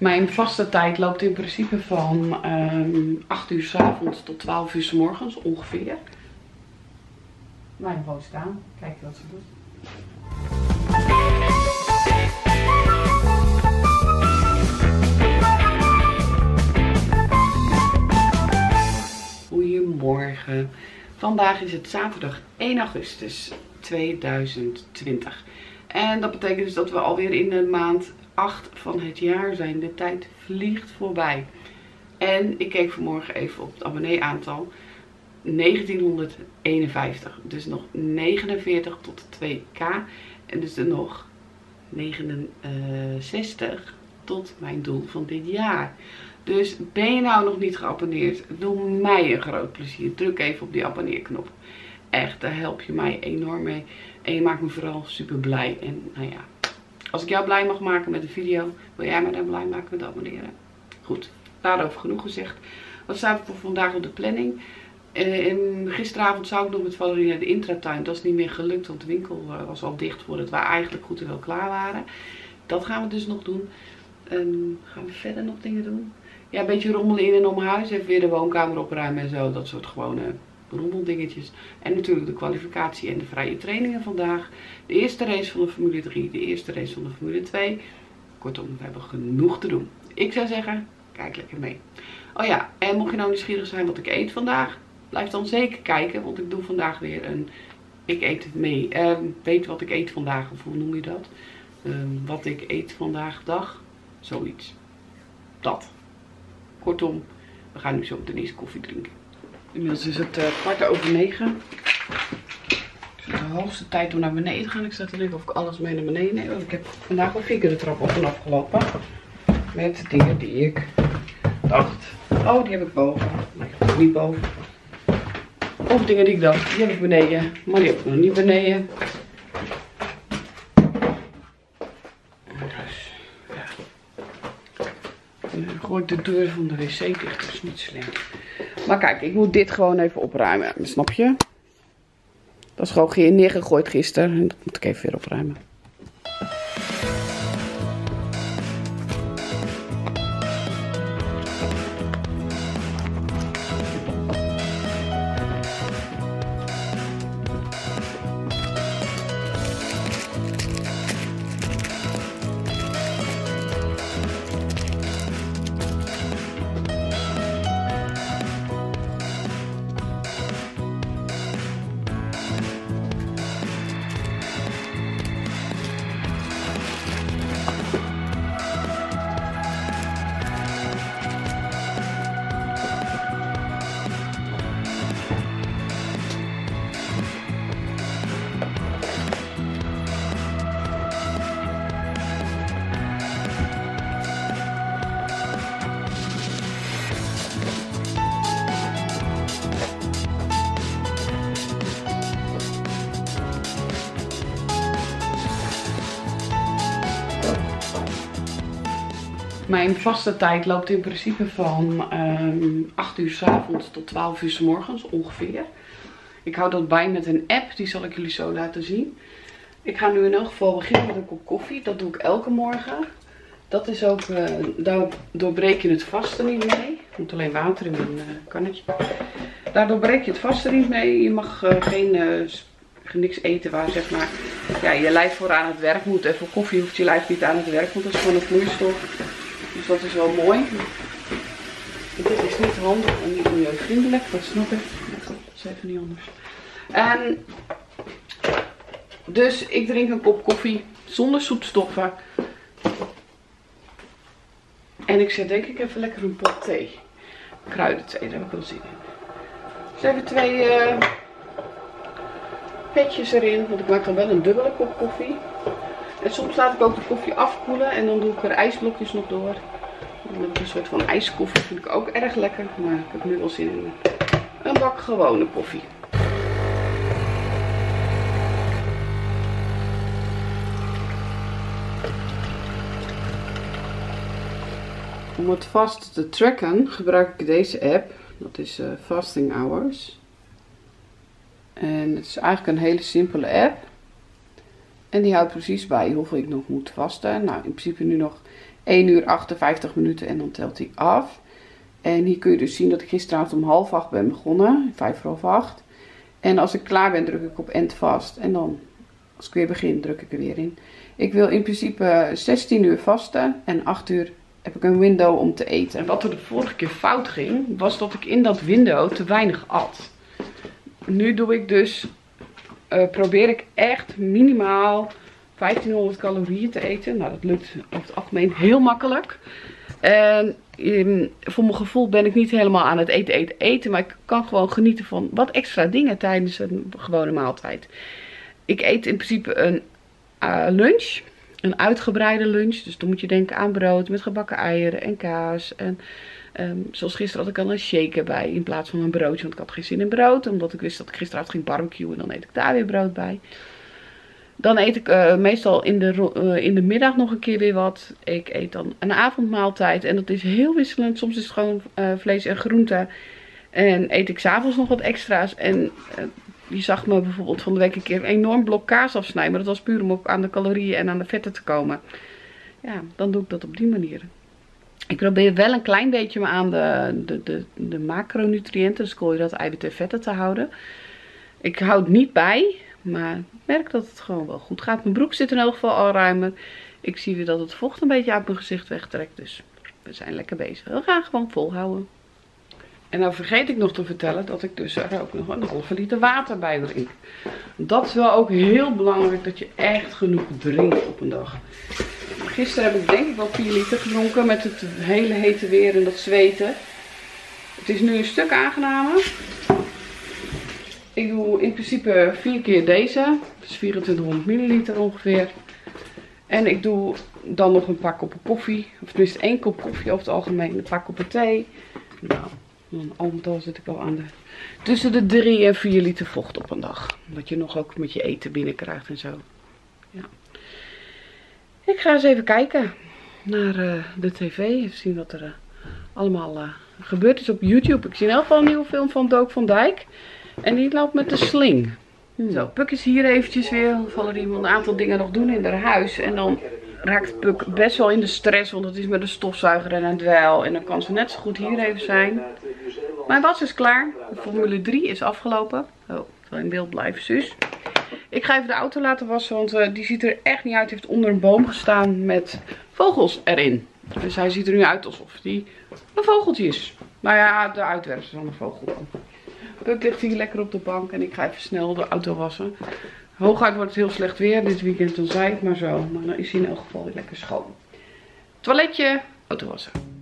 Mijn vaste tijd loopt in principe van um, 8 uur s avonds tot 12 uur s morgens ongeveer. Mijn gewoon staan. Kijken wat ze doet. Goedemorgen. Vandaag is het zaterdag 1 augustus 2020. En dat betekent dus dat we alweer in de maand 8 van het jaar zijn. De tijd vliegt voorbij. En ik keek vanmorgen even op het abonnee-aantal. 1951. Dus nog 49 tot 2k. En dus er nog 69 tot mijn doel van dit jaar. Dus ben je nou nog niet geabonneerd? Doe mij een groot plezier. Druk even op die abonneerknop. Echt, daar help je mij enorm mee. En je maakt me vooral super blij. En nou ja, als ik jou blij mag maken met een video, wil jij mij dan blij maken met abonneren? Goed, daarover genoeg gezegd. Wat staat er voor vandaag op de planning? Uh, gisteravond zou ik nog met Valerie naar de intratuin. Dat is niet meer gelukt, want de winkel uh, was al dicht voordat we eigenlijk goed en wel klaar waren. Dat gaan we dus nog doen. Um, gaan we verder nog dingen doen? Ja, een beetje rommelen in en om huis. Even weer de woonkamer opruimen en zo. Dat soort gewone rommeldingetjes. En natuurlijk de kwalificatie en de vrije trainingen vandaag. De eerste race van de Formule 3, de eerste race van de Formule 2. Kortom, we hebben genoeg te doen. Ik zou zeggen, kijk lekker mee. Oh ja, en mocht je nou nieuwsgierig zijn wat ik eet vandaag, blijf dan zeker kijken. Want ik doe vandaag weer een, ik eet mee, uh, weet wat ik eet vandaag, of hoe noem je dat? Uh, wat ik eet vandaag dag, zoiets. Dat. Kortom, we gaan nu zo meteen eens koffie drinken. Inmiddels is het uh, kwart over negen. de hoogste tijd om naar beneden te gaan. Ik sta te denken of ik alles mee naar beneden neem. Want ik heb vandaag al vier de trap op en afgelopen. Met dingen die ik dacht. Oh, die heb ik boven. Nee, niet boven. Of dingen die ik dacht, die heb ik beneden. Maar die heb ik nog niet beneden. Dus. Dan gooi ik de deur van de wc dicht. Dat is niet slim. Maar kijk, ik moet dit gewoon even opruimen. Snap je? Dat is gewoon neergegooid gisteren. En dat moet ik even weer opruimen. Mijn vaste tijd loopt in principe van um, 8 uur s avonds tot 12 uur s morgens ongeveer. Ik hou dat bij met een app, die zal ik jullie zo laten zien. Ik ga nu in elk geval beginnen met een kop koffie. Dat doe ik elke morgen. Dat is ook, uh, daar doorbreek je het vaste niet mee. Ik moet alleen water in mijn uh, kannetje. Daar doorbreek je het vaste niet mee. Je mag uh, geen niks eten waar zeg maar ja, je lijf voor aan het werk moet. En voor koffie hoeft je lijf niet aan het werk, want dat is gewoon een vloeistof. Dus dat is wel mooi. Dit is niet handig en niet milieuvriendelijk, dat snap ik. Dat is even niet anders. En dus ik drink een kop koffie zonder zoetstoffen. En ik zet denk ik even lekker een pot thee. Kruidenthee, daar heb ik wel zin in. Dus even twee uh, petjes erin, want ik maak dan wel een dubbele kop koffie. En soms laat ik ook de koffie afkoelen en dan doe ik er ijsblokjes nog door. Een soort van ijskoffie vind ik ook erg lekker. Maar ik heb nu wel zin in een bak gewone koffie. Om het vast te tracken gebruik ik deze app. Dat is uh, Fasting Hours. En het is eigenlijk een hele simpele app. En die houdt precies bij hoeveel ik nog moet vasten. Nou, in principe nu nog 1 uur 58 minuten en dan telt hij af. En hier kun je dus zien dat ik gisteravond om half acht ben begonnen. Vijf voor half acht. En als ik klaar ben druk ik op end vast. En dan als ik weer begin druk ik er weer in. Ik wil in principe 16 uur vasten en 8 uur heb ik een window om te eten. En wat er de vorige keer fout ging, was dat ik in dat window te weinig at. Nu doe ik dus, uh, probeer ik echt minimaal 1500 calorieën te eten. Nou, dat lukt over het algemeen heel makkelijk. En um, voor mijn gevoel ben ik niet helemaal aan het eten, eten, eten. Maar ik kan gewoon genieten van wat extra dingen tijdens een gewone maaltijd. Ik eet in principe een uh, lunch. Een uitgebreide lunch. Dus dan moet je denken aan brood met gebakken eieren en kaas. En um, zoals gisteren had ik al een shake erbij in plaats van een broodje. Want ik had geen zin in brood. Omdat ik wist dat ik gisteravond ging barbecuen. En dan eet ik daar weer brood bij. Dan eet ik uh, meestal in de, uh, in de middag nog een keer weer wat. Ik eet dan een avondmaaltijd. En dat is heel wisselend. Soms is het gewoon uh, vlees en groente. En eet ik s'avonds nog wat extra's. En je zag me bijvoorbeeld van de week een keer een enorm blok kaas afsnijden. Maar dat was puur om ook aan de calorieën en aan de vetten te komen. Ja, dan doe ik dat op die manier. Ik probeer wel een klein beetje me aan de, de, de, de macronutriënten, dus koolhydraten, eiwitten en vetten te houden. Ik houd niet bij, maar ik merk dat het gewoon wel goed gaat. Mijn broek zit in elk geval al ruimer. Ik zie weer dat het vocht een beetje uit mijn gezicht wegtrekt. Dus we zijn lekker bezig. We gaan gewoon volhouden. En dan vergeet ik nog te vertellen dat ik dus er ook nog een halve liter water bij drink. Dat is wel ook heel belangrijk dat je echt genoeg drinkt op een dag. Gisteren heb ik denk ik wel 4 liter gedronken met het hele hete weer en dat zweten. Het is nu een stuk aangenamer. Ik doe in principe 4 keer deze. Dus 2400 milliliter ongeveer. En ik doe dan nog een paar koppen koffie. Of tenminste één kop koffie over het algemeen. Een paar koppen thee. Nou, dan al met al zit ik al aan de... Tussen de 3 en 4 liter vocht op een dag. Dat je nog ook met je eten binnenkrijgt en zo. Ja. Ik ga eens even kijken naar uh, de tv. Even zien wat er uh, allemaal uh, gebeurd is op YouTube. Ik zie in elk geval een nieuwe film van Dook van Dijk. En die loopt met de sling. Hmm. Zo, Puk is hier eventjes weer. Dan vallen er iemand een aantal dingen nog doen in haar huis. En dan raakt Puk best wel in de stress. Want het is met de stofzuiger en een dweil. En dan kan ze net zo goed hier even zijn. Mijn was is klaar. De Formule 3 is afgelopen. Oh, ik in beeld blijven, zus. Ik ga even de auto laten wassen, want uh, die ziet er echt niet uit. Hij heeft onder een boom gestaan met vogels erin. Dus hij ziet er nu uit alsof hij een vogeltje is. Nou ja, de uitwerpsel van een vogel dan. Ligt hier lekker op de bank en ik ga even snel de auto wassen. Hooguit wordt het heel slecht weer dit weekend, dan zei ik maar zo. Maar dan is hij in elk geval weer lekker schoon. Toiletje, auto wassen.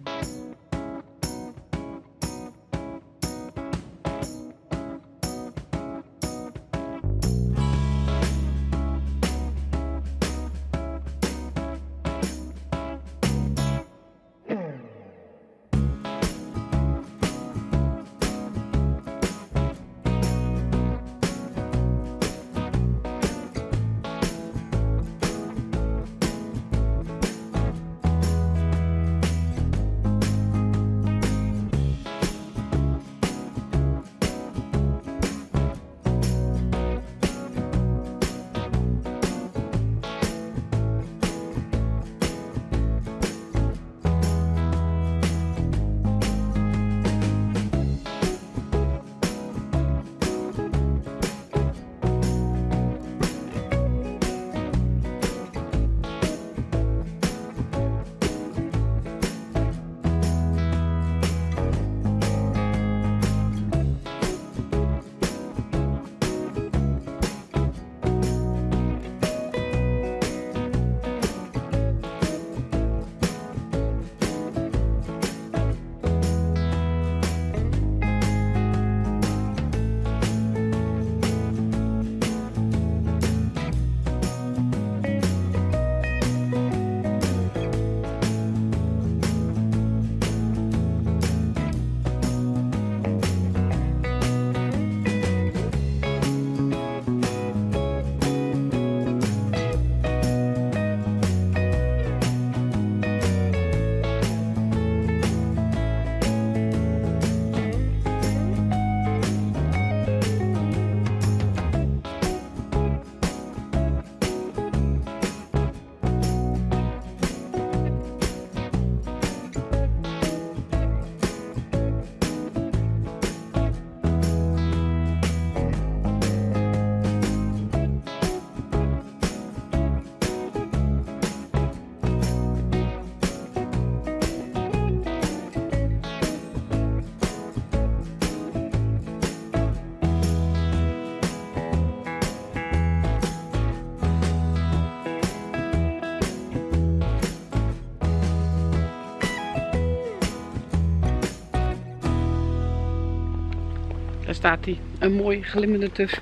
Staat hij. Een mooi glimmende tuf.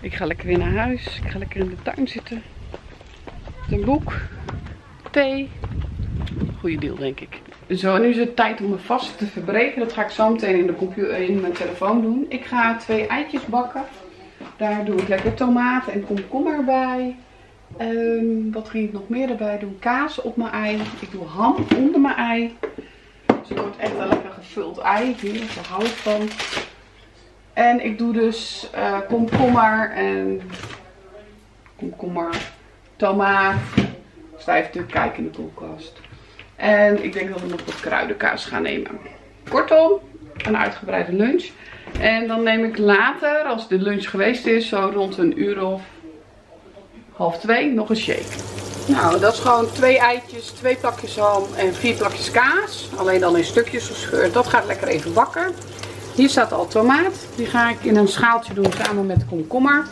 Ik ga lekker weer naar huis. Ik ga lekker in de tuin zitten. Een boek. Thee. Goeie deal denk ik. Zo, nu is het tijd om mijn vast te verbreken. Dat ga ik zo meteen in, de computer, in mijn telefoon doen. Ik ga twee eitjes bakken. Daar doe ik lekker tomaat en komkommer bij. Um, wat ging ik nog meer erbij doen? Kaas op mijn ei. Ik doe ham onder mijn ei. Dus het wordt echt een lekker gevuld ei. Hier, daar hou ik van. En ik doe dus uh, komkommer en komkommer, tomaat. Sta even kijken in de koelkast. En ik denk dat we nog wat kruidenkaas gaan nemen. Kortom, een uitgebreide lunch. En dan neem ik later, als de lunch geweest is, zo rond een uur of half twee, nog een shake. Nou, dat is gewoon twee eitjes, twee plakjes ham en vier plakjes kaas. Alleen dan in stukjes gescheurd. Dat gaat lekker even bakken. Hier staat al tomaat. Die ga ik in een schaaltje doen samen met komkommer.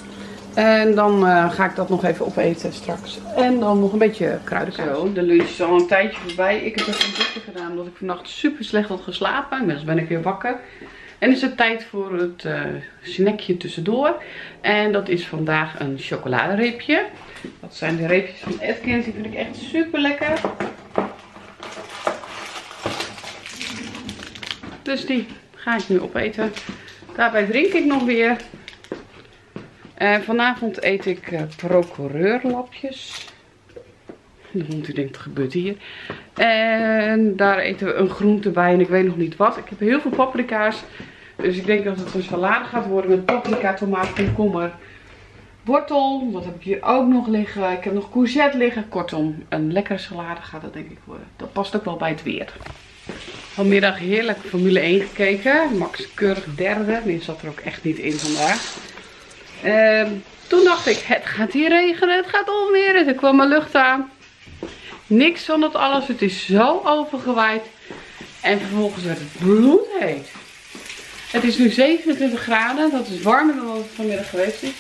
En dan uh, ga ik dat nog even opeten straks. En dan nog een beetje kruidenkaas. Zo, de lunch is al een tijdje voorbij. Ik heb even een dukje gedaan omdat ik vannacht super slecht had geslapen. Inmiddels ben ik weer wakker. En is het tijd voor het uh, snackje tussendoor. En dat is vandaag een chocoladereepje. Dat zijn de reepjes van Atkins. Die vind ik echt super lekker. Dus die ga ik nu opeten. Daarbij drink ik nog weer. En vanavond eet ik uh, procureurlapjes. De hond die denkt, wat gebeurt hier? En daar eten we een groente bij en ik weet nog niet wat. Ik heb heel veel paprika's. Dus ik denk dat het een salade gaat worden met paprika, tomaat, komkommer, wortel. Wat heb ik hier ook nog liggen? Ik heb nog courgette liggen. Kortom, een lekkere salade gaat dat denk ik worden. Dat past ook wel bij het weer. Vanmiddag heerlijk Formule 1 gekeken. Max Keurig derde. Die zat er ook echt niet in vandaag. Ehm, toen dacht ik, het gaat hier regenen, het gaat onweer. Er kwam mijn lucht aan. Niks van dat alles. Het is zo overgewaaid. En vervolgens werd het bloedheet. Het is nu 27 graden. Dat is warmer dan wat het vanmiddag geweest is.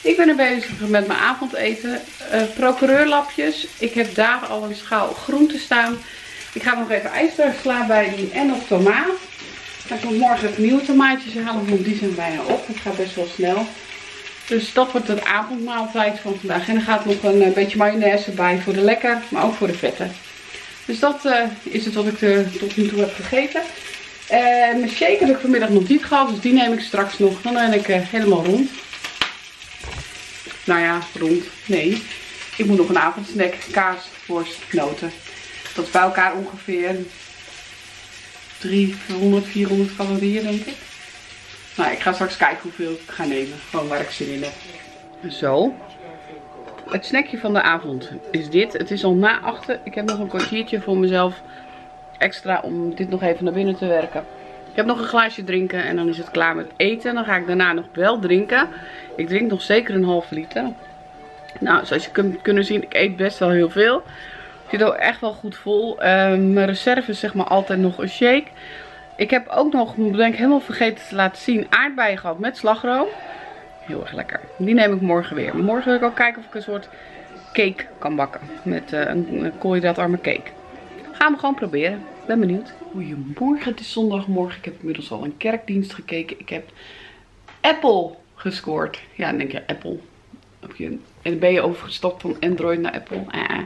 Ik ben er bezig met mijn avondeten. Uh, procureurlapjes. Ik heb daar al een schaal groenten staan. Ik ga nog even ijsbergsla bij doen en nog tomaat. Ga ik morgen nieuwe tomaatjes halen, want die zijn bijna op. Het gaat best wel snel. Dus dat wordt de avondmaaltijd van vandaag. En er gaat nog een, eh, beetje mayonaise bij voor de lekker, maar ook voor de vetten. Dus dat uh, is het wat ik er tot nu toe heb gegeten. En mijn shake heb ik vanmiddag nog niet gehad, dus die neem ik straks nog. Dan ben ik helemaal rond. Nou ja, rond. Nee. Ik moet nog een avondsnack. Kaas, worst, noten. Dat is bij elkaar ongeveer 300, 400 calorieën denk ik. Nou, ik ga straks kijken hoeveel ik ga nemen. Gewoon waar ik zin in heb. Zo. Het snackje van de avond is dit. Het is al na achter. Ik heb nog een kwartiertje voor mezelf extra om dit nog even naar binnen te werken. Ik heb nog een glaasje drinken en dan is het klaar met eten. Dan ga ik daarna nog wel drinken. Ik drink nog zeker een half liter. Nou, zoals je kunt kunnen zien, ik eet best wel heel veel. Ik ook echt wel goed vol. Uh, mijn reserve is zeg maar altijd nog een shake. Ik heb ook nog, ben ik helemaal vergeten te laten zien, aardbeien gehad met slagroom. Heel erg lekker. Die neem ik morgen weer. Morgen wil ik ook kijken of ik een soort cake kan bakken. Met uh, een koolhydraatarme cake. Gaan we gewoon proberen. Ben benieuwd. Goedemorgen, het is zondagmorgen. Ik heb inmiddels al een kerkdienst gekeken. Ik heb Apple gescoord. Ja, dan denk je Apple. Dan ben je overgestapt van Android naar Apple. Ah,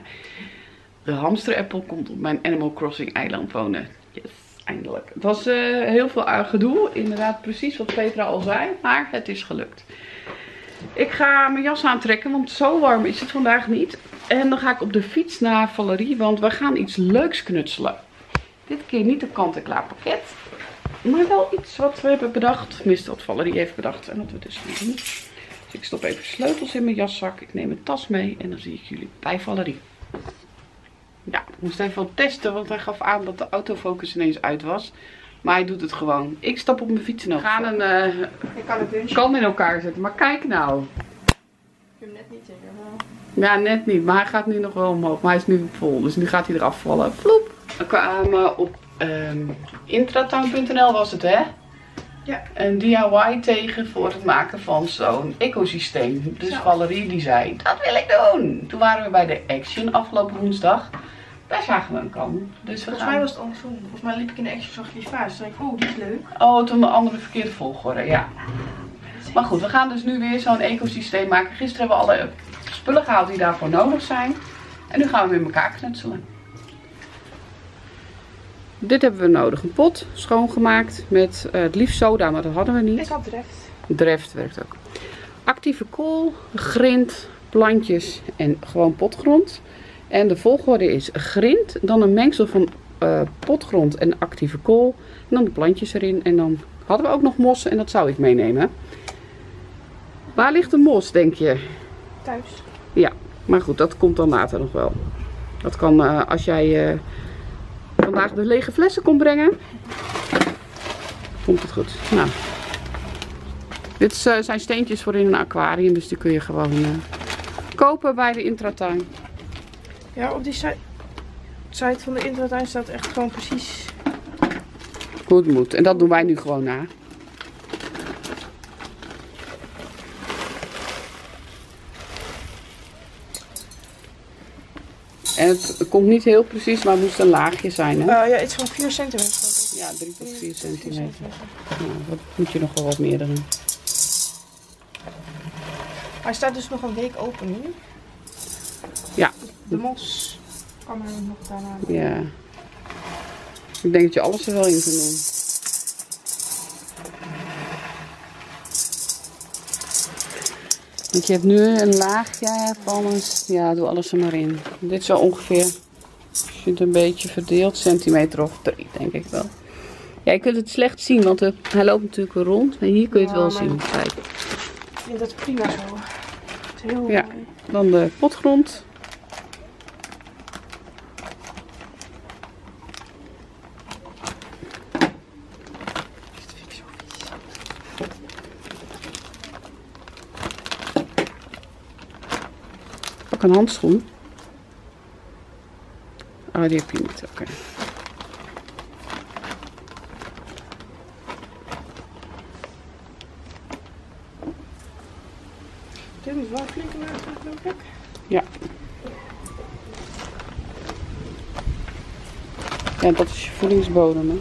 de hamster Apple komt op mijn Animal Crossing eiland wonen. Yes eindelijk. Het was uh, heel veel gedoe. Inderdaad precies wat Petra al zei. Maar het is gelukt. Ik ga mijn jas aantrekken. Want zo warm is het vandaag niet. En dan ga ik op de fiets naar Valerie. Want we gaan iets leuks knutselen. Dit keer niet een kant-en-klaar pakket. Maar wel iets wat we hebben bedacht. Tenminste wat Valerie heeft bedacht. En wat we dus gaan doen. Dus ik stop even sleutels in mijn jaszak. Ik neem een tas mee. En dan zie ik jullie bij Valerie. Ja, ik moest even wat testen, want hij gaf aan dat de autofocus ineens uit was. Maar hij doet het gewoon. Ik stap op mijn fiets en We gaan een uh, kan, het kan in elkaar zetten. Maar kijk nou. Ik heb hem net niet zeker. Ja, net niet. Maar hij gaat nu nog wel omhoog. Maar hij is nu vol. Dus nu gaat hij eraf vallen. Vloep. We kwamen op um, intratown.nl was het hè? Ja. Een DIY tegen voor het maken van zo'n ecosysteem. Dus Valerie die zei, dat wil ik doen. Toen waren we bij de Action afgelopen woensdag. Daar zagen we hem komen. Dus Volgens gaan... mij was het andersom. Volgens mij liep ik in de extra zachtjes fase. Toen dacht ik, oh, die is leuk. Oh, toen de andere verkeerde volgorde, ja. Maar goed, we gaan dus nu weer zo'n ecosysteem maken. Gisteren hebben we alle spullen gehaald die daarvoor nodig zijn. En nu gaan we met elkaar knutselen. Dit hebben we nodig. Een pot, schoongemaakt met eh, het liefst soda, maar dat hadden we niet. Ik had Dreft. Dreft werkt ook. Actieve kool, grind, plantjes en gewoon potgrond. En de volgorde is grind, dan een mengsel van eh, potgrond en actieve kool. En dan de plantjes erin. En dan hadden we ook nog mos en dat zou ik meenemen. Waar ligt de mos, denk je? Thuis. Ja, maar goed, dat komt dan later nog wel. Dat kan eh, als jij vandaag de lege flessen komt brengen. Komt het goed. Nou. Dit is, eh, zijn steentjes voor in een aquarium, dus die kun je gewoon eh, kopen bij de intratuin. Ja, op die site, site van de intratuin staat echt gewoon precies... Hoe het moet. En dat doen wij nu gewoon na. En het komt niet heel precies, maar het moest een laagje zijn. Hè? Eh, ja, iets van 4 centimeter. Ja, 3 tot 4 Vier centimeter. Nou, dat moet je nog wel wat meer doen. Hij staat dus nog een week open nu. Ja. De mos kan er nog daarna. Ja. Ik denk dat je alles er wel in kunt doen. Want je hebt nu een laagje van. Ja, doe alles er maar in. Dit zo ongeveer... Als je het een beetje verdeelt, centimeter of drie, denk ik wel. Ja, je kunt het slecht zien, want de- hij loopt natuurlijk rond. Maar hier kun je het Ja, wel zien. Kijk. Ik vind dat prima zo. Het is heel Ja. mooi. Dan de potgrond. Dat vind ik zo vies. Ook een handschoen. Oh, die heb je niet. Oké. Dit moet wel flink geloof ik. Ja. Ja, dat is je voedingsbodem, hè.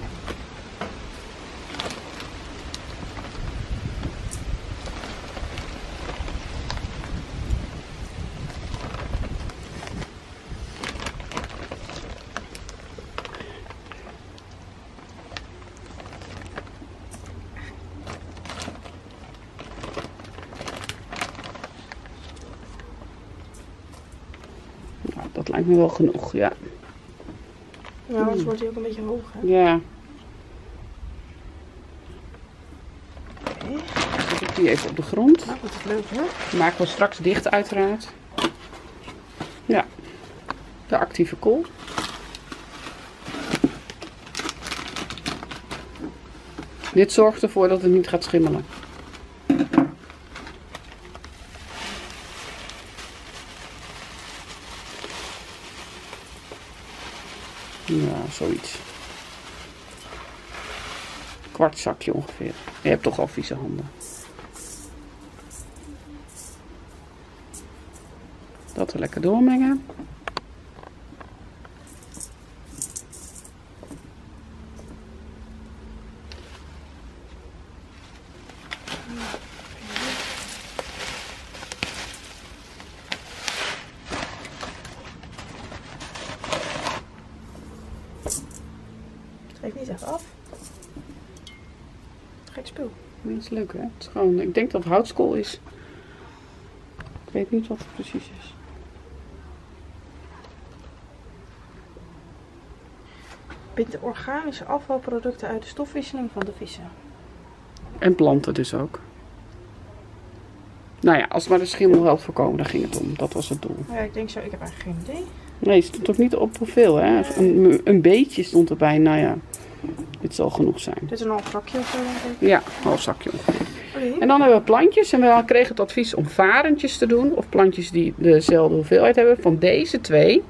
Nou, dat lijkt me wel genoeg, ja. Ja, anders wordt hij ook een beetje hoog. Hè? Ja. Oké. Zet ik die even op de grond. Nou, wat is leuk, hè? Maken we straks dicht uiteraard. Ja. De actieve kool. Dit zorgt ervoor dat het niet gaat schimmelen. Ja, zoiets. Kwart zakje ongeveer. Je hebt toch al vieze handen. Dat we lekker doormengen. Het geeft niet echt af. Gek spul. Dat is leuk hè? Het is gewoon, ik denk dat het houtskool is. Ik weet niet wat het precies is. Bindt de organische afvalproducten uit de stofwisseling van de vissen. En planten dus ook. Nou ja, als maar de schimmel helpt voorkomen, daar ging het om. Dat was het doel. Ja, ik denk zo. Ik heb eigenlijk geen idee. Nee, het stond ook niet op hoeveel hè? Een, een beetje stond erbij. Nou ja, dit zal genoeg zijn. Dit is een half zakje of zo, denk ik. Ja, een half zakje ongeveer. En dan hebben we plantjes. En we kregen het advies om varentjes te doen. Of plantjes die dezelfde hoeveelheid hebben. Van deze twee.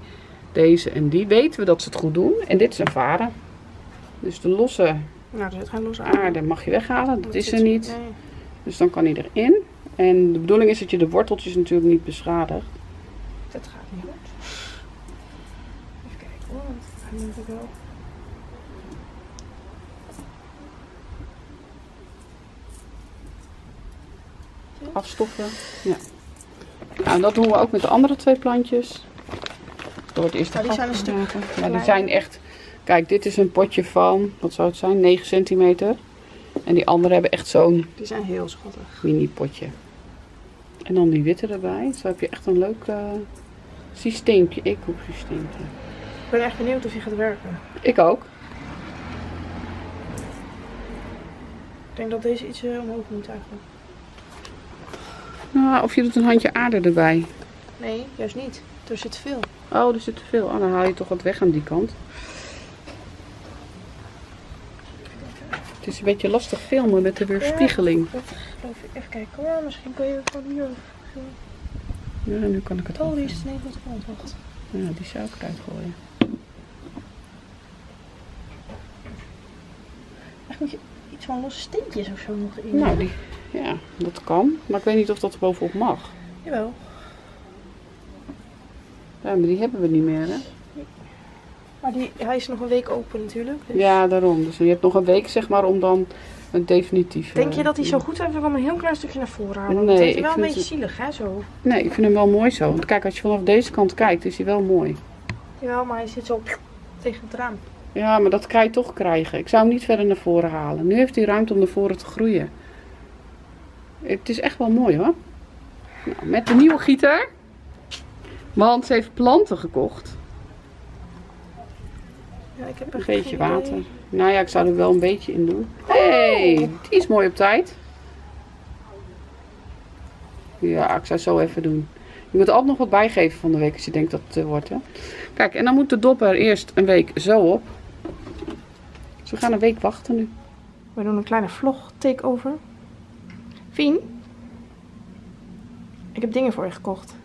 Deze en die weten we dat ze het goed doen. En dit is een varen. Dus de losse Nou, er zit geen losse aarde. mag je weghalen. Dat is er niet. Nee. Dus dan kan hij erin. En de bedoeling is dat je de worteltjes natuurlijk niet beschadigt. Dat gaat niet goed. Even kijken denk ik wel. Afstoffen. Ja. Nou, en dat doen we ook met de andere twee plantjes. Door het eerste Oh, die zijn een stuk maken. Ja, die zijn echt... Kijk, dit is een potje van, wat zou het zijn, 9 centimeter. En die andere hebben echt zo'n Die zijn heel schattig. mini potje. En dan die witte erbij. Zo heb je echt een leuk eh, systeempje, eco-systeempje. Ik ben echt benieuwd of je gaat werken. Ik ook. Ik denk dat deze iets eh, omhoog moet eigenlijk. Nou, of je doet een handje aarde erbij. Nee, juist niet. Er zit veel. Oh, er zit te veel. Oh, dan haal je toch wat weg aan die kant. Het is een beetje lastig filmen met de weerspiegeling. Dat. Even kijken hoor. Misschien kun je het gewoon hier. Ja, nu kan ik het Oh, die is het even op de grond. Wacht. Ja, die zou ik eruit gooien. Echt moet je iets van losse steentjes of zo nog in. Nou, die, ja, dat kan. Maar ik weet niet of dat er bovenop mag. Jawel. Ja, maar die hebben we niet meer, hè? Maar die, hij is nog een week open natuurlijk. Dus. Ja, daarom. Dus je hebt nog een week, zeg maar, om dan een definitief... Denk je dat hij zo goed is? Ik kan een heel klein stukje naar voren halen. Nee, het is wel een beetje zielig, hè, zo. Nee, ik vind hem wel mooi zo. Want kijk, als je vanaf deze kant kijkt, is hij wel mooi. Jawel, maar hij zit zo tegen het raam. Ja, maar dat kan je toch krijgen. Ik zou hem niet verder naar voren halen. Nu heeft hij ruimte om naar voren te groeien. Het is echt wel mooi hoor. Nou, met de nieuwe gieter. Want ze heeft planten gekocht. Ja, ik heb Een beetje water. Nou ja, ik zou er wel een beetje in doen. hey, die is mooi op tijd. Ja, ik zou zo even doen. Je moet er altijd nog wat bijgeven van de week als je denkt dat het eh, wordt. Hè? Kijk, en dan moet de dop er eerst een week zo op. Dus we gaan een week wachten nu. We doen een kleine vlog takeover. Fien? Ik heb dingen voor je gekocht.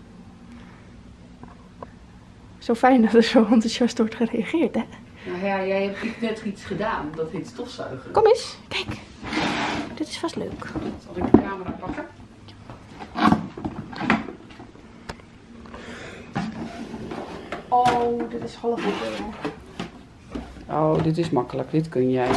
Zo fijn dat er zo enthousiast wordt gereageerd, hè? Nou ja, jij hebt net iets gedaan. Dat heet stofzuigen. Kom eens, kijk. Dit is vast leuk. Zal ik de camera pakken? Oh, dit is half. Oh, dit is makkelijk. Dit kun jij.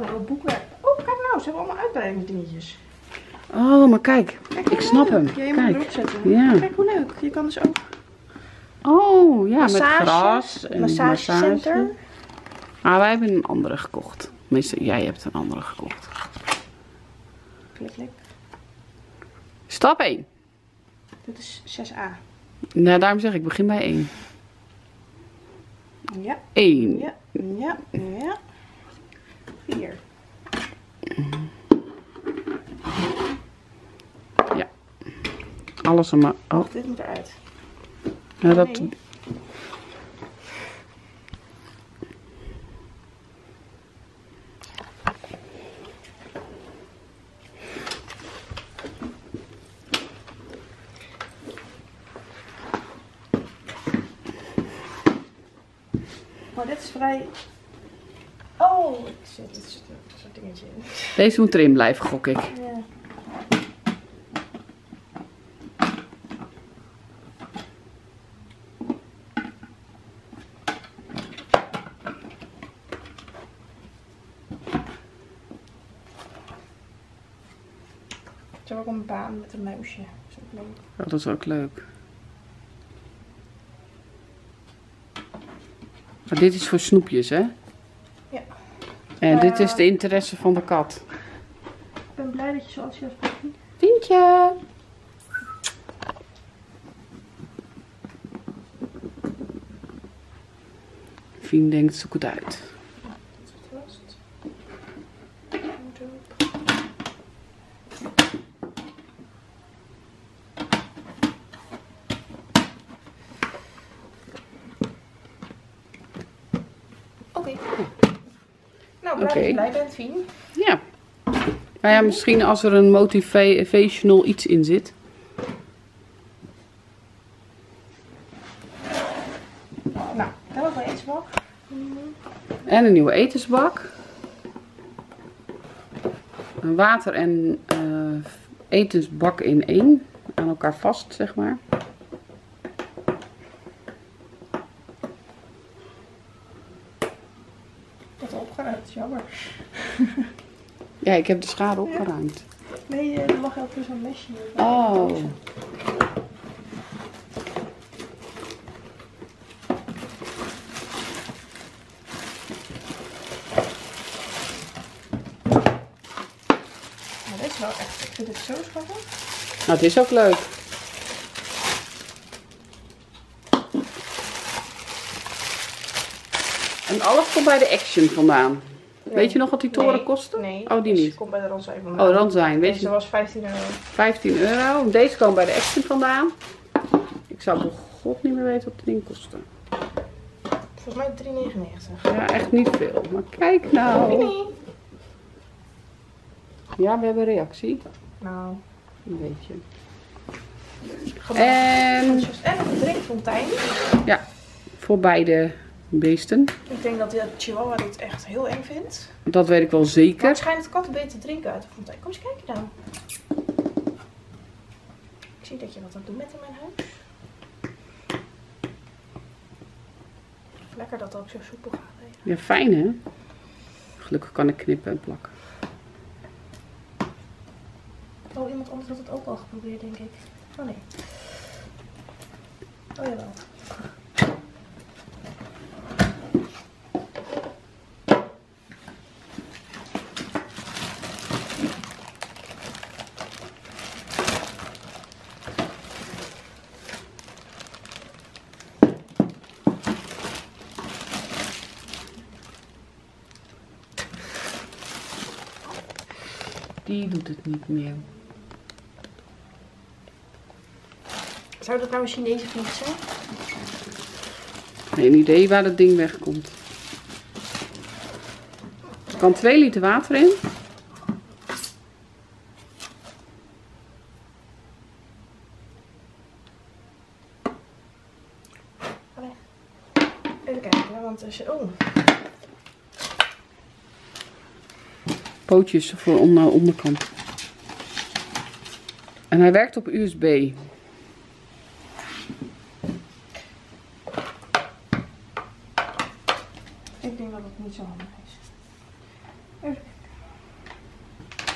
Oh, heel boeken. Oh, kijk nou, ze allemaal uitbreidingsdingetjes. Oh, maar kijk. Kijk, Ik snap leuk. hem. Je hem Kijk. zetten. Ja. Kijk hoe leuk. Je kan dus ook Oh, ja, met Massage, gras en massagecenter. massage. Ah, wij hebben een andere gekocht. Tenminste, jij hebt een andere gekocht. Klik, klik. Stap 1. Dit is 6a. Nou, daarom zeg ik, begin bij 1. Ja, 1. ja, ja, ja. 4. Alles er maar. Oh, dit moet eruit. nou dat. Nee. Maar dit is vrij... Oh, ik zet dit soort soort dingetje in. Deze moet erin blijven, gok ik. Ja. Zo ook een Dat is ook leuk. Oh, dat is ook leuk. Maar dit is voor snoepjes, hè? Ja. En dit Eh. is de interesse van de kat. Ik ben blij dat je zo enthousiast bent. Tientje! Fien denkt, zoek het uit. Vast. Moet ook. Oké. Nou, blij dat Ja. Nou ja, misschien als er een motivational iets in zit. Nou, ik heb ook wel iets bak. En een nieuwe etensbak. Een water- en eh, etensbak in één. aan elkaar vast, zeg maar. Dat opgeruimd, jammer. Ja, ik heb de schade opgeruimd. Nee, eh, er lag ook weer zo'n mesje. Oh. Maar dit is wel echt, ik vind het zo schattig. Nou, het is ook leuk. En alles komt bij de Action vandaan. Weet je nog wat die toren Nee, kostte? Nee. Oh, die deze niet. komt bij de Ranzij vandaan. Oh, Ranzijn. Weet Deze je, was 15 euro. 15 euro. Deze komen bij de Action vandaan. Ik zou bij god niet meer weten wat het ding kostte. Volgens mij 3,99. Ja, echt niet veel. Maar kijk nou. Nee. Ja, we hebben reactie. Nou. Een beetje. En En nog een drinkfontein. ja, voor beide beesten. Ik denk dat de chihuahua dit echt heel eng vindt. Dat weet ik wel Maar zeker. het schijnt katten beter drinken uit de fontein. Kom eens kijken dan. Ik zie dat je wat aan het doen bent in mijn huis. Lekker dat het ook zo soepel gaat. hè. Ja, fijn hè? Gelukkig kan ik knippen en plakken. Oh, iemand anders had het ook al geprobeerd, denk ik. Oh nee. Oh jawel. Die doet het niet meer. Zou dat nou een Chinese vlieg zijn? Geen idee waar dat ding wegkomt. Er kan 2 liter water in. Ga weg. Even kijken, want als je... Oh, Pootjes voor on de onderkant. En hij werkt op USB. ik denk dat het niet zo handig is. Even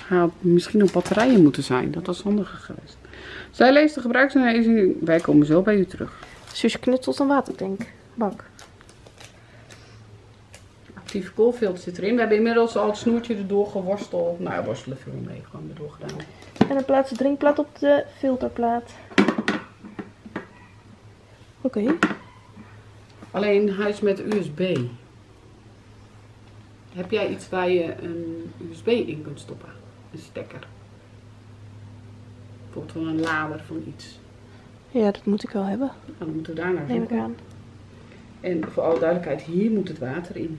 Hij had misschien op batterijen moeten zijn. Dat was handiger geweest. Zij leest de gebruiksaanwijzing. Wij komen zo bij u terug. Zusje knuttelt een watertank. Bak. Actieve koolfilter zit erin. We hebben inmiddels al het snoertje erdoor geworsteld. Nou ja, worstelen veel mee. Gewoon erdoor gedaan. En dan plaats de drinkplaat op de filterplaat. Oké. Alleen huis met USB. Heb jij iets waar je een USB in kunt stoppen? Een stekker. Bijvoorbeeld wel een lader van iets. Ja, dat moet ik wel hebben. Nou, dan moeten we daar naar Neem ik aan. En voor alle duidelijkheid, hier moet het water in.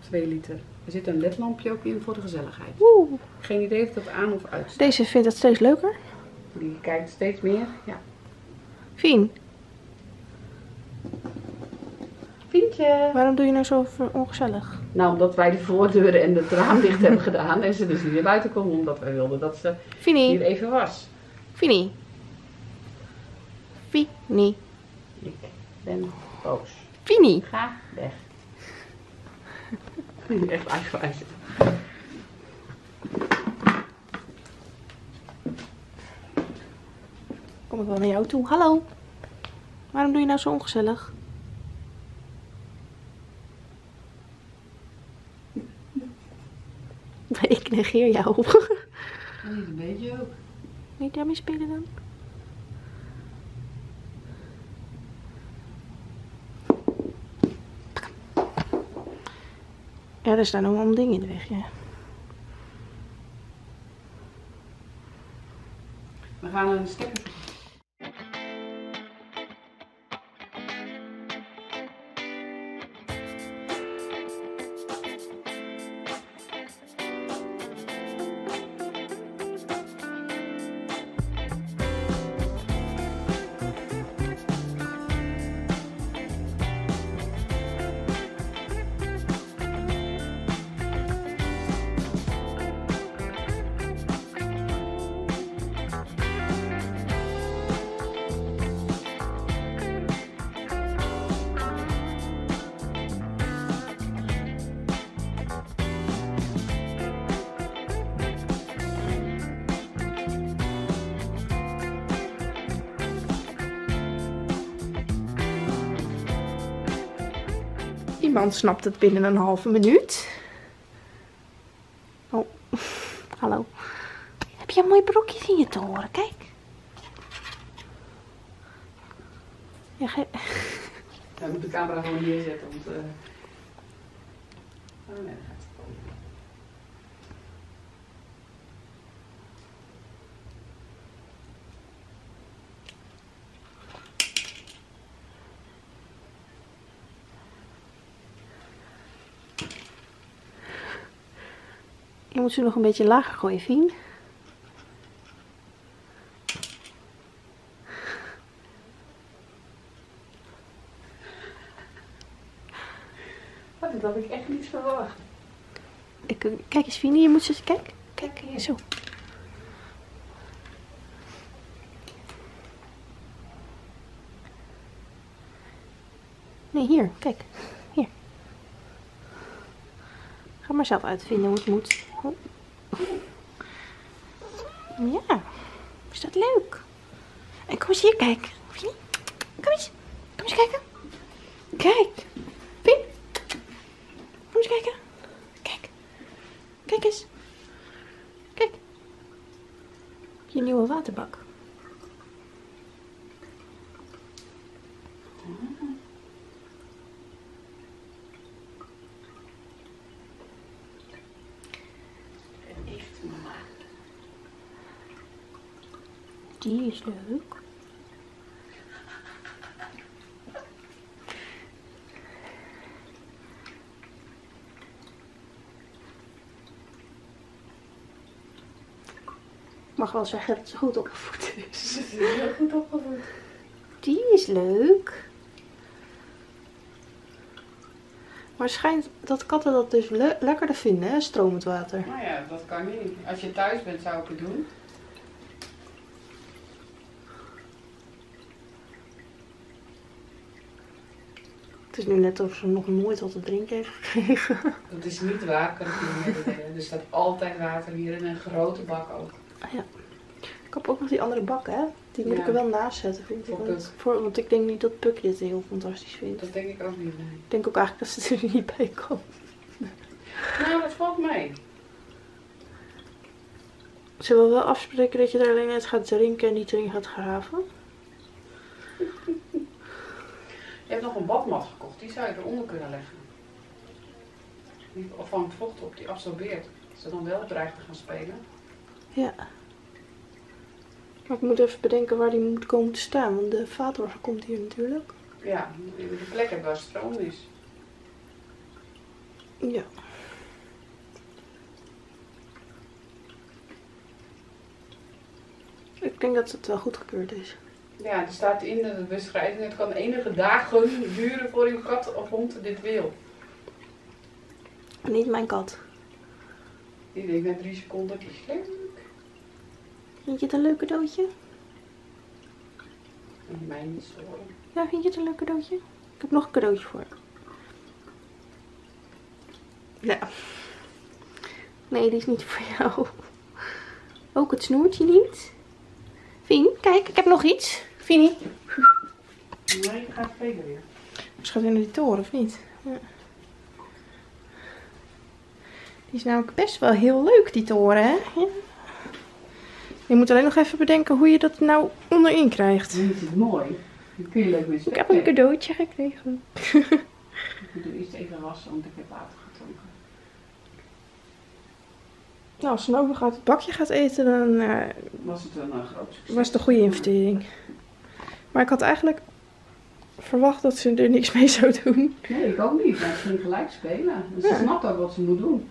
2 liter. Er zit een ledlampje ook in voor de gezelligheid. Oeh. Geen idee of dat aan of uit staat. Deze vindt het steeds leuker. Die kijkt steeds meer. Ja. Fien, Pientje. waarom doe je nou zo ongezellig? Nou, omdat wij de voordeuren en het raam dicht hebben gedaan. En ze dus niet naar buiten kon. Omdat wij wilden dat ze hier even was. Fini. Fini, Ik ben boos. Fini. Ga weg. Echt. Kom ik wel naar jou toe. Hallo. Waarom doe je nou zo ongezellig? Ik negeer jou. Niet een beetje ook. Niet daarmee spelen dan? Ja, er staan allemaal dingen in de weg, ja. We gaan een stekker snapt het binnen een halve minuut. Oh, hallo. Heb je mooie broekjes in je toren? Kijk. Ja, ge- Ja, ik moet de camera gewoon neerzetten. Want, eh, Oh nee, moet ze nog een beetje lager gooien, Fien. Oh, dat had ik echt niet verwacht. Ik, kijk eens, Fien, je moet ze... Kijk, kijk, zo. Nee, hier, kijk. Hier. Ga maar zelf uitvinden hoe het moet. Ja, is dat leuk? En kom eens hier kijken. Kom eens. Kom eens kijken. Kijk. Fien. Kom eens kijken. Kijk. Kijk eens. Kijk. Je nieuwe waterbak. Is leuk. Ik mag wel zeggen dat ze goed opgevoed is. Ze is heel goed opgevoed. Die is leuk. Maar het schijnt dat katten dat dus le lekkerder vinden, hè, stromend water. Nou ja, dat kan niet. Als je thuis bent zou ik het doen. Het is nu net alsof ze nog nooit wat te drinken heeft gekregen. Dat is niet waar, kan ik je meedelen. Er staat altijd water hier in een grote bak ook. Ik heb ook nog die andere bak, hè? Die moet Ja. ik er wel naast zetten, vind ik. Want, voor, want ik denk niet dat Puk dit heel fantastisch vindt. Dat denk ik ook niet. Nee. Ik denk ook eigenlijk dat ze er niet bij kan. Nou, dat valt mee. Zullen we wel afspreken dat je daar alleen net gaat drinken en niet erin gaat graven? Je hebt nog een badmat gekocht. Die zou je eronder kunnen leggen. Die vangt vocht op, die absorbeert. Als ze dan wel dreigt te gaan spelen. Ja. Maar ik moet even bedenken waar die moet komen te staan, want de vaatwasser komt hier natuurlijk. Ja, de plek hebt waar stroom is. Ja. Ik denk dat het wel goedgekeurd is. Ja, er staat in de beschrijving, het kan enige dagen duren voor uw kat of hond dit wil. Niet mijn kat. Die denkt na drie seconden, die is leuk. Vind je het een leuk cadeautje? En mij niet storen. Ja, vind je het een leuk cadeautje? Ik heb nog een cadeautje voor. Ja. Nee, die is niet voor jou. Ook het snoertje niet. Fien, kijk, ik heb nog iets. Finie. Nee, ik ga verder weer. Ze gaat in die toren, of niet? Ja. Die is namelijk best wel heel leuk, die toren, hè? Ja. Je moet alleen nog even bedenken hoe je dat nou onderin krijgt. Dit is mooi. Die kun je leuk mee Ik heb een cadeautje gekregen. Ik moet er eerst even wassen, want ik heb water gedronken. Nou, als nog uit het bakje gaat eten, dan eh, Was het een uh, groot succes? was het een goede investering. Maar ik had eigenlijk verwacht dat ze er niks mee zou doen. Nee, ik ook niet. Maar ze ging gelijk spelen. Dus Ja. ze snapt ook wat ze moet doen.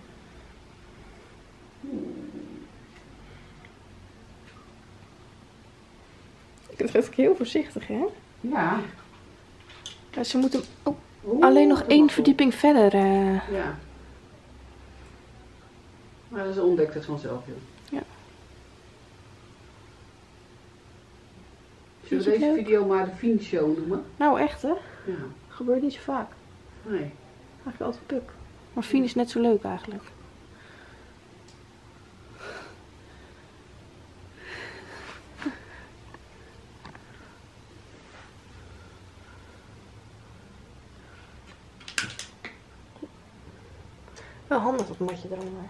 Ik ben heel voorzichtig, hè? Ja. Ja, ze moeten oh, Oeh, alleen nog één verdieping verder. eh. Ja. Maar ze ontdekt het vanzelf, joh. Ja. Zullen we deze leuk? video maar de Fiend Show noemen? Nou, echt, hè? Ja. Gebeurt niet zo vaak. Nee. Eigenlijk altijd puk. Maar Fien is net zo leuk eigenlijk. Wel handig dat matje eronder.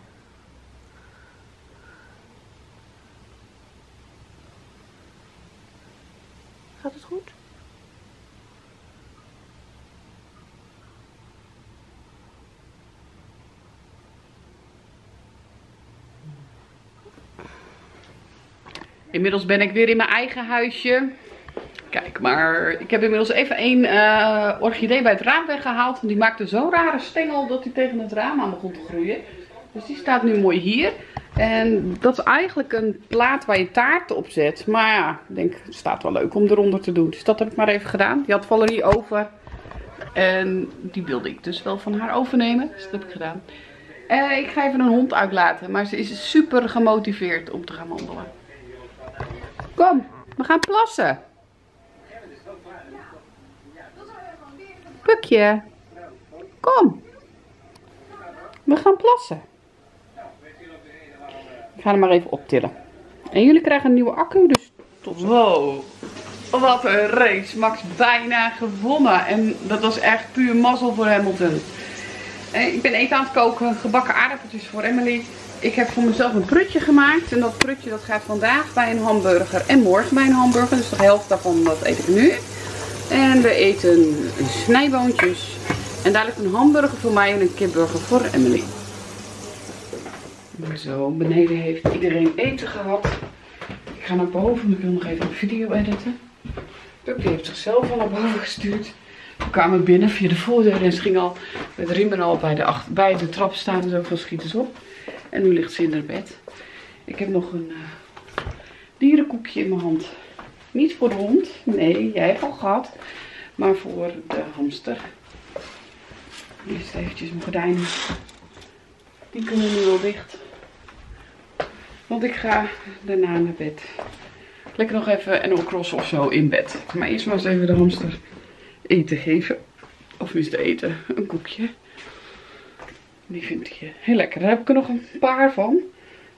Gaat het goed? Inmiddels ben ik weer in mijn eigen huisje. Kijk maar, ik heb inmiddels even één uh, orchidee bij het raam weggehaald. Die maakte zo'n rare stengel dat hij tegen het raam aan begon te groeien. Dus die staat nu mooi hier. En dat is eigenlijk een plaat waar je taart op zet. Maar ja, ik denk, het staat wel leuk om eronder te doen. Dus dat heb ik maar even gedaan. Die had Valerie over. En die wilde ik dus wel van haar overnemen. Dus dat heb ik gedaan. Uh, ik ga even een hond uitlaten. Maar ze is super gemotiveerd om te gaan wandelen. Kom, we gaan plassen. Pukje. Kom. We gaan plassen. Ik ga hem maar even optillen. En jullie krijgen een nieuwe accu, dus tot... Wow. Wat een race. Max bijna gewonnen. En dat was echt puur mazzel voor Hamilton. Ik ben eten aan het koken. Gebakken aardappeltjes voor Emily. Ik heb voor mezelf een prutje gemaakt. En dat prutje dat gaat vandaag bij een hamburger en morgen bij een hamburger. Dus de helft daarvan dat eet ik nu. En we eten snijboontjes. En dadelijk een hamburger voor mij en een kipburger voor Emily. Zo, beneden heeft iedereen eten gehad. Ik ga naar boven, ik wil nog even een video editen. Pup heeft zichzelf al naar boven gestuurd. We kwamen binnen via de voordeur en ze ging al met Riemen al bij de, bij de trap staan en zo van schieten op. En nu ligt ze in haar bed. Ik heb nog een uh, dierenkoekje in mijn hand. Niet voor de hond. Nee, jij hebt al gehad. Maar voor de hamster. Eerst eventjes mijn gordijnen. Die kunnen nu wel dicht. Want ik ga daarna naar bed. Lekker nog even en cross of zo in bed. Maar eerst maar eens even de hamster eten geven. Of is het eten? Een koekje. Die vind ik heel lekker. Daar heb ik er nog een paar van.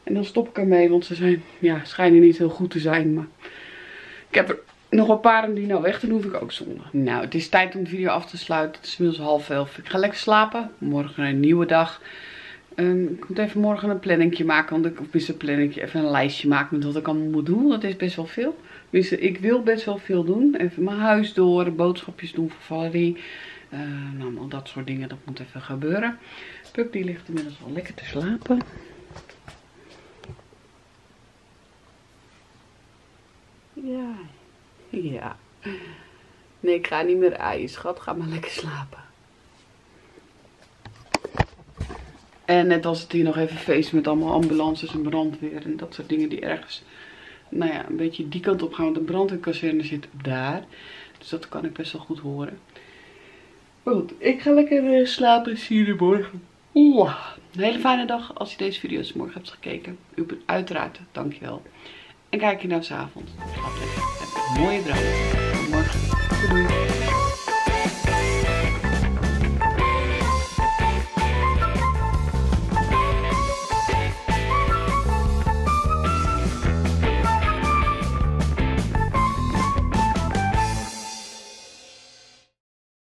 En dan stop ik ermee, want ze zijn, ja, schijnen niet heel goed te zijn. Maar ik heb er nog een paar die nou weg te doen, ik ook zonde. Nou, het is tijd om de video af te sluiten. Het is inmiddels half elf. Ik ga lekker slapen. Morgen een nieuwe dag. Um, ik moet even morgen een planningje maken. Want ik, of een planningje, even een lijstje maken met wat ik allemaal moet doen. Dat is best wel veel. Dus ik wil best wel veel doen. Even mijn huis door, boodschapjes doen voor Valerie. Uh, nou, allemaal dat soort dingen, dat moet even gebeuren. Pup die ligt inmiddels wel lekker te slapen. Ja, ja. Nee, ik ga niet meer aaien, schat. Ga maar lekker slapen. En net als het hier nog even feest met allemaal ambulances en brandweer en dat soort dingen die ergens, nou ja, een beetje die kant op gaan. Want de brandweerkazerne zit daar. Dus dat kan ik best wel goed horen. goed, ik ga lekker slapen. Zie jullie morgen. Oeh, een hele fijne dag als je deze video's morgen hebt gekeken. Uiteraard, dankjewel. En kijk je nou s'avonds. Slaap lekker. Een mooie dag. Tot morgen.